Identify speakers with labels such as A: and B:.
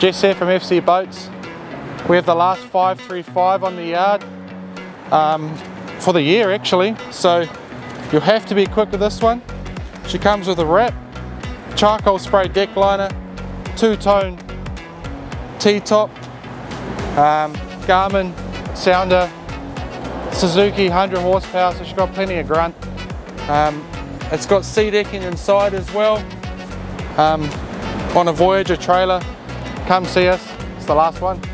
A: Jess here from FC Boats. We have the last 535 on the yard um, for the year actually, so you'll have to be quick with this one. She comes with a wrap, charcoal spray deck liner, two-tone T-top, um, Garmin, Sounder, Suzuki 100 horsepower, so she's got plenty of grunt. Um, it's got sea decking inside as well. Um, on a Voyager trailer, come see us, it's the last one.